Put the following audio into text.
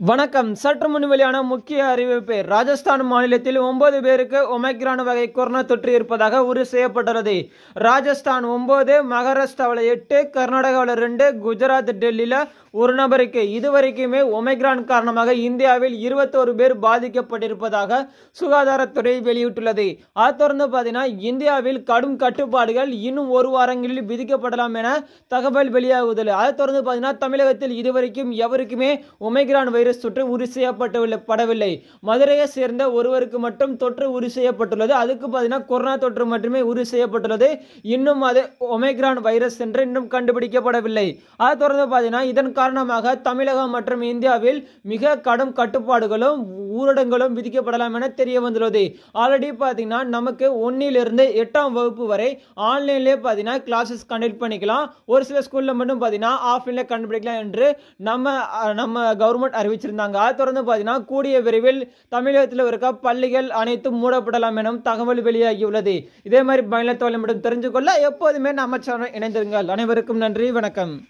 வணக்கம். சற்று முன் வெளியான முக்கிய அறிவிப்பு. ராஜஸ்தான் மாநிலத்தில் ஒன்பது பேருக்கு ஒமைக்ரான் வகை கொரோனா தொற்று இருப்பதாக உறுதி செய்யப்பட்டுள்ளது. ராஜஸ்தான் ஒன்பது மகாராஷ்டிராவில் எட்டு கர்நாடகாவில் ரெண்டு குஜராத் டெல்லியில் ஒரு நபருக்கு இதுவரைக்குமே ஒமைக்ரான் காரணமாக இந்தியாவில் இருபத்தோரு பேர் பாதிக்கப்பட்டிருப்பதாக சுகாதாரத்துறை வெளியிட்டுள்ளது. அதை தொடர்ந்து பார்த்தீங்கன்னா இந்தியாவில் கடும் கட்டுப்பாடுகள் இன்னும் ஒரு வாரங்களில் விதிக்கப்படலாம் என தகவல் வெளியாகுதல் அதை தொடர்ந்து பார்த்தீங்கன்னா தமிழகத்தில் இதுவரைக்கும் எவருக்குமே ஒமைக்ரான் வைரஸ் தொற்று உறுதி செய்யப்பட்டுள்ள படவில்லை. மதுரையை சேர்ந்த ஒருவருக்கு மட்டும் தொற்று உறுதி செய்யப்பட்டுள்ளது. அதுக்கு பார்த்தீங்கன்னா கொரோனா தொற்று மட்டுமே உறுதி செய்யப்பட்டுள்ளது. இன்னும் அது ஒமேக்ரான் வைரஸ் என்று இன்னும் கண்டுபிடிக்கப்படவில்லை. அதை தொடர்ந்து பார்த்தீங்கன்னா இதன் காரணமாக தமிழகம் மற்றும் இந்தியாவில் மிக கடும் கட்டுப்பாடுகளும் ஊரடங்களும் விதிக்கப்படலாம் என தெரிய வந்துள்ளது. ஆல்ரெடி பார்த்தீங்கன்னா நமக்கு ஒன்னிலிருந்து எட்டாம் வகுப்பு வரை ஆன்லைன்லேயே பார்த்தீங்கன்னா கிளாஸஸ் கண்டக்ட் பண்ணிக்கலாம். ஒரு சில ஸ்கூலில் மட்டும் பார்த்தீங்கன்னா ஆஃப்லைனில் கண்டுபிடிக்கலாம் என்று நம்ம நம்ம கவர்மெண்ட் அறிவிச்சிருந்தாங்க. அதை தொடர்ந்து பார்த்தீங்கன்னா கூடிய விரைவில் தமிழகத்தில் இருக்க பள்ளிகள் அனைத்தும் மூடப்படலாம் எனும் தகவல் வெளியாகியுள்ளது. இதே மாதிரி பயண மட்டும் தெரிஞ்சுக்கொள்ள எப்போதுமே நம்ம சேனல் இணைந்திருங்கள். அனைவருக்கும் நன்றி வணக்கம்.